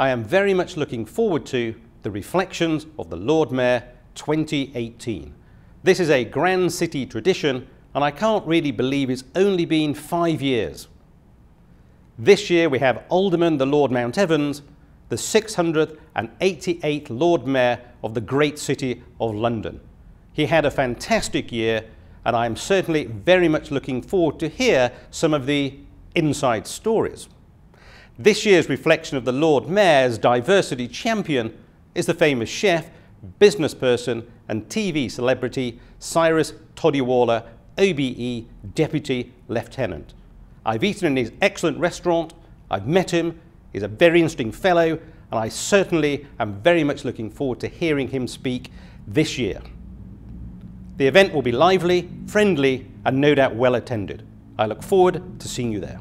I am very much looking forward to the reflections of the Lord Mayor 2018. This is a grand city tradition and I can't really believe it's only been five years. This year we have Alderman the Lord Mountevans, the 688th Lord Mayor of the great city of London. He had a fantastic year and I'm certainly very much looking forward to hear some of the inside stories. This year's reflection of the Lord Mayor's diversity champion is the famous chef, businessperson and TV celebrity Cyrus Todiwala, OBE Deputy Lieutenant. I've eaten in his excellent restaurant, I've met him, he's a very interesting fellow and I certainly am very much looking forward to hearing him speak this year. The event will be lively, friendly, and no doubt well attended. I look forward to seeing you there.